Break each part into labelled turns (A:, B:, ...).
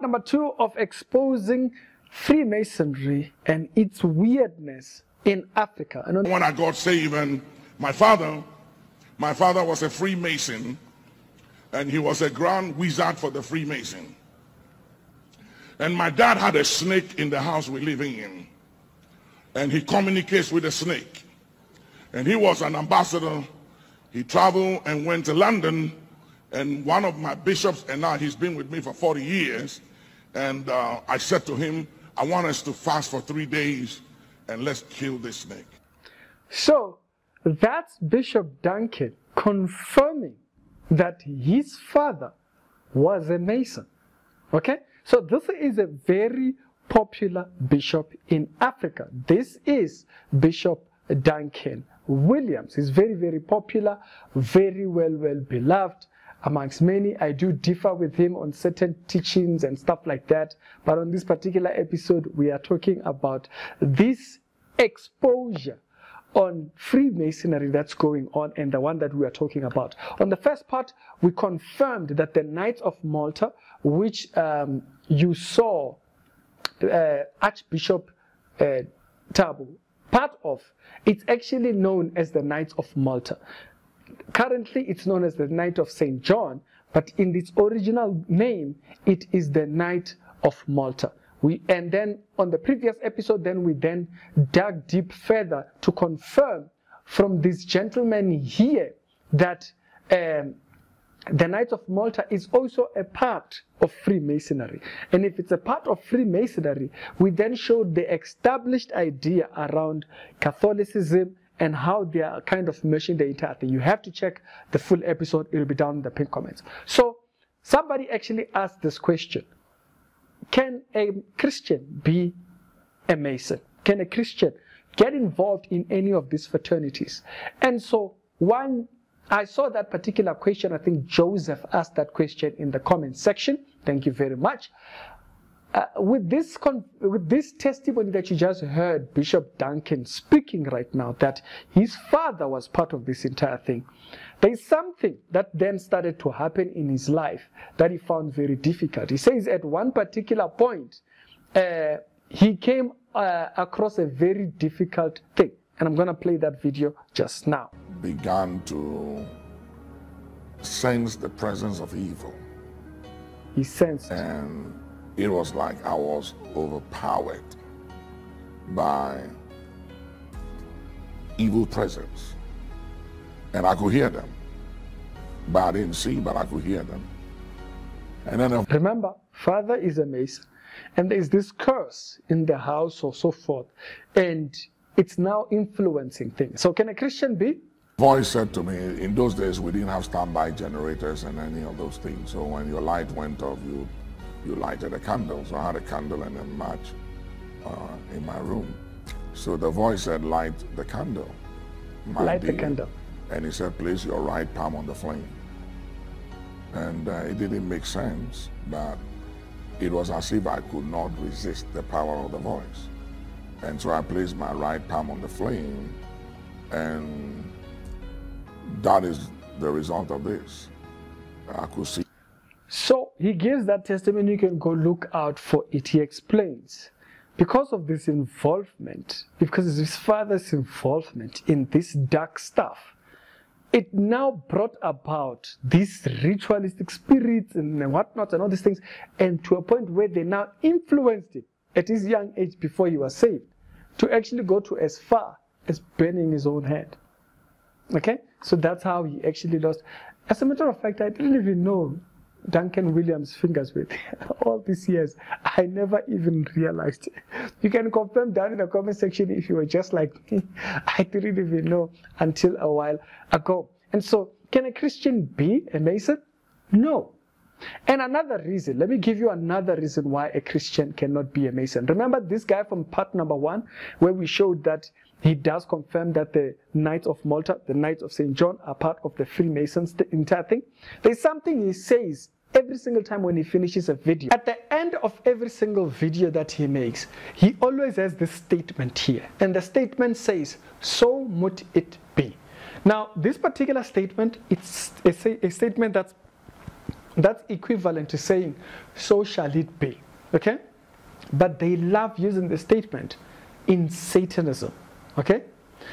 A: number two of exposing Freemasonry and its weirdness in Africa.
B: And when I got saved, and my father, my father was a Freemason, and he was a grand wizard for the Freemason. And my dad had a snake in the house we're living in. And he communicates with the snake. And he was an ambassador. He traveled and went to London. And one of my bishops, and now he's been with me for 40 years. And uh, I said to him, I want us to fast for three days and let's kill this snake.
A: So that's Bishop Duncan confirming that his father was a Mason. Okay? So this is a very popular bishop in Africa. This is Bishop Duncan Williams. He's very, very popular, very well, well beloved amongst many. I do differ with him on certain teachings and stuff like that. But on this particular episode, we are talking about this exposure on Freemasonry that's going on and the one that we are talking about. On the first part, we confirmed that the Knights of Malta, which um, you saw uh, Archbishop uh, Tabu part of, it's actually known as the Knights of Malta. Currently, it's known as the Knight of St. John, but in its original name, it is the Knight of Malta. We, and then on the previous episode, then we then dug deep further to confirm from this gentleman here that um, the Knights of Malta is also a part of Freemasonry. And if it's a part of Freemasonry, we then showed the established idea around Catholicism and how they are kind of meshing the entire thing. You have to check the full episode, it will be down in the pinned comments. So, somebody actually asked this question Can a Christian be a Mason? Can a Christian get involved in any of these fraternities? And so, one I saw that particular question. I think Joseph asked that question in the comment section. Thank you very much. Uh, with this with this testimony that you just heard Bishop Duncan speaking right now, that his father was part of this entire thing, there is something that then started to happen in his life that he found very difficult. He says at one particular point, uh, he came uh, across a very difficult thing, and I'm going to play that video just now.
B: Began to sense the presence of evil.
A: He sensed.
B: And it was like I was overpowered by evil presence. And I could hear them. But I didn't see, but I could hear them. And then
A: remember, father is a mason, and there's this curse in the house or so forth, and it's now influencing things. So can a Christian be?
B: Voice said to me, in those days we didn't have standby generators and any of those things. So when your light went off, you you lighted a candle. So I had a candle and a match uh, in my room. So the voice said, light the candle.
A: Light dear. the candle.
B: And he said, place your right palm on the flame. And uh, it didn't make sense, but it was as if I could not resist the power of the voice. And so I placed my right palm on the flame, and that is the result of this. I could see.
A: So he gives that testimony, you can go look out for it. He explains because of this involvement, because of his father's involvement in this dark stuff, it now brought about these ritualistic spirits and whatnot and all these things, and to a point where they now influenced him at his young age before he was saved to actually go to as far as burning his own head. Okay? So that's how he actually lost. As a matter of fact, I didn't even know Duncan Williams fingers with all these years. I never even realized. You can confirm down in the comment section if you were just like me. I didn't even know until a while ago. And so, can a Christian be a Mason? No. And another reason, let me give you another reason why a Christian cannot be a Mason. Remember this guy from part number one, where we showed that he does confirm that the Knights of Malta, the Knights of St. John, are part of the Freemasons, the entire thing. There's something he says every single time when he finishes a video. At the end of every single video that he makes, he always has this statement here. And the statement says, So mote it be. Now, this particular statement, it's a, a statement that's That's equivalent to saying, so shall it be. Okay? But they love using the statement in Satanism. Okay?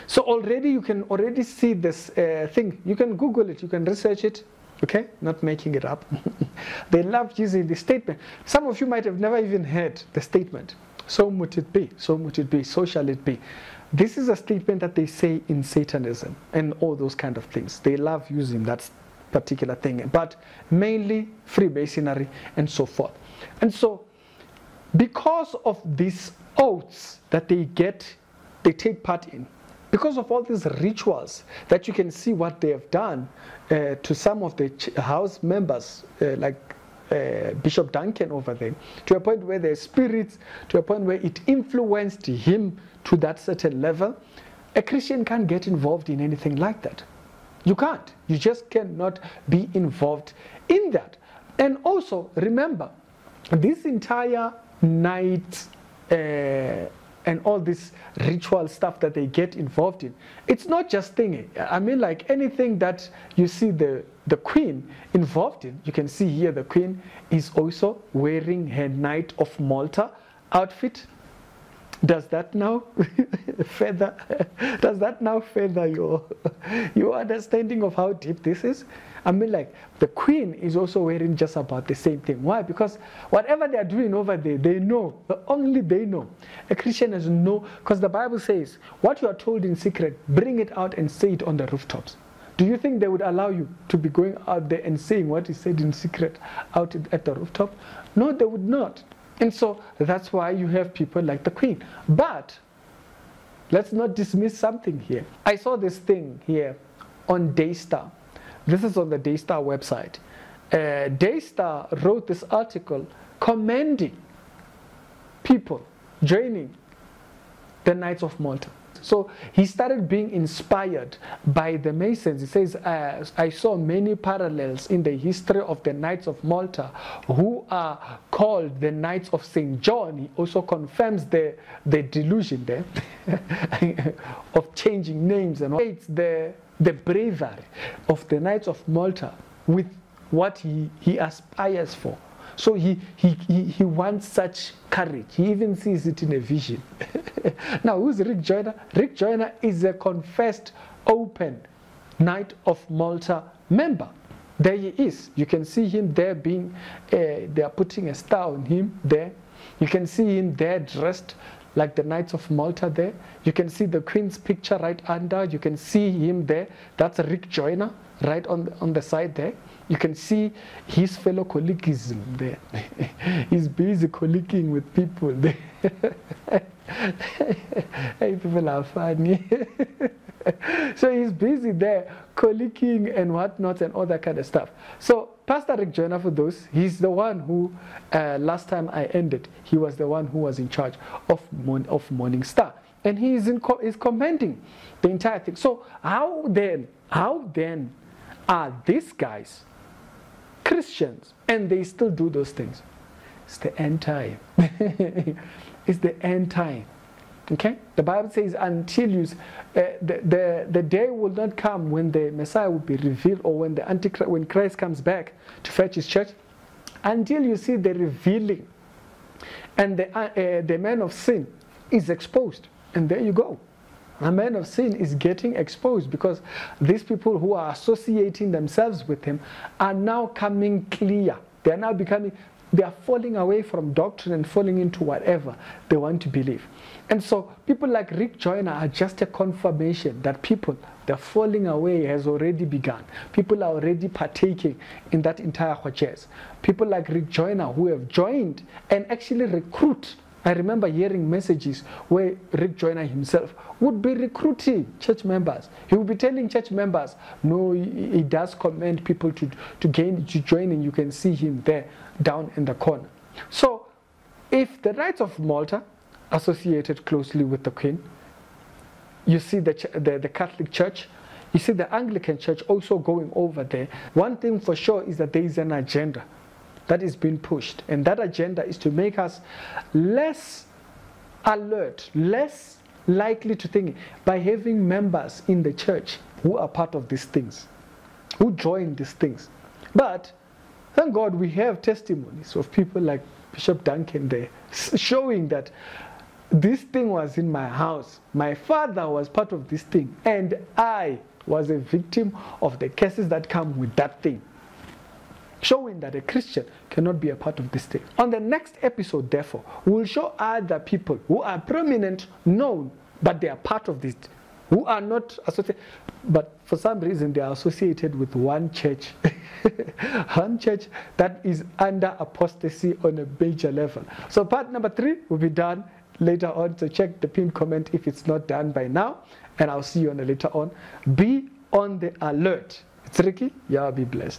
A: So already you can already see this uh, thing. You can Google it, you can research it. Okay? Not making it up. they love using the statement. Some of you might have never even heard the statement. So would it be, so would it be, so shall it be. This is a statement that they say in Satanism and all those kind of things. They love using that particular thing, but mainly Freemasonry and so forth. And so, because of these oaths that they get, they take part in, because of all these rituals that you can see what they have done uh, to some of the house members, uh, like uh, Bishop Duncan over there, to a point where their spirits, to a point where it influenced him to that certain level. A Christian can't get involved in anything like that. You can't. You just cannot be involved in that. And also, remember, this entire night uh, and all this ritual stuff that they get involved in, it's not just thingy. Eh? I mean, like anything that you see the the queen involved in. You can see here the queen is also wearing her Knight of Malta outfit. Does that now feather? Does that now feather your your understanding of how deep this is? I mean, like the queen is also wearing just about the same thing. Why? Because whatever they are doing over there, they know. Only they know. A Christian has no, because the Bible says, what you are told in secret, bring it out and say it on the rooftops. Do you think they would allow you to be going out there and saying what is said in secret out at the rooftop? No, they would not. And so that's why you have people like the Queen. But let's not dismiss something here. I saw this thing here on Daystar. This is on the Daystar website. Uh, Daystar wrote this article commending people joining the Knights of Malta. So he started being inspired by the Masons. He says, uh, I saw many parallels in the history of the Knights of Malta, who are called the Knights of St. John. He also confirms the, the delusion there of changing names and it's the, the bravery of the Knights of Malta with what he, he aspires for. So he, he, he, he wants such courage. He even sees it in a vision. now, who's Rick Joyner? Rick Joyner is a confessed, open Knight of Malta member. There he is. You can see him there being, uh, they are putting a star on him there. You can see him there dressed like the Knights of Malta there. You can see the Queen's picture right under. You can see him there. That's Rick Joyner right on the, on the side there. You can see his fellow colleaguism there. He's busy colleaguing with people there. hey, people are funny. so he's busy there colleaguing and whatnot and all that kind of stuff. So Pastor Rick Joyner, for those, he's the one who, uh, last time I ended, he was the one who was in charge of, Mon of Morning Star. And he is, in co is commending the entire thing. So how then, how then are these guys Christians and they still do those things. It's the end time. it's the end time. Okay? The Bible says, until you, uh, the, the, the day will not come when the Messiah will be revealed or when, the Antichrist, when Christ comes back to fetch his church, until you see the revealing and the, uh, uh, the man of sin is exposed. And there you go a man of sin is getting exposed because these people who are associating themselves with him are now coming clear. They are now becoming, they are falling away from doctrine and falling into whatever they want to believe. And so people like Rick Joyner are just a confirmation that people, the falling away has already begun. People are already partaking in that entire church. People like Rick Joyner who have joined and actually recruit I remember hearing messages where Rick Joyner himself would be recruiting church members. He would be telling church members, no, he, does commend people to, to gain to join and you can see him there down in the corner. So if the Knights of Malta associated closely with the Queen, you see the, the, the Catholic Church, you see the Anglican Church also going over there. One thing for sure is that there is an agenda that is being pushed. And that agenda is to make us less alert, less likely to think by having members in the church who are part of these things, who join these things. But Thank God we have testimonies of people like Bishop Duncan there showing that this thing was in my house. My father was part of this thing, and I was a victim of the curses that come with that thing. Showing that a Christian cannot be a part of this thing. On the next episode, therefore, we'll show other people who are prominent, known, but they are part of this, who are not associated, but for some reason they are associated with one church, one church that is under apostasy on a major level. So, part number three will be done later on. So, check the pinned comment if it's not done by now, and I'll see you on the later on. Be on the alert. It's Ricky. Yeah, be blessed.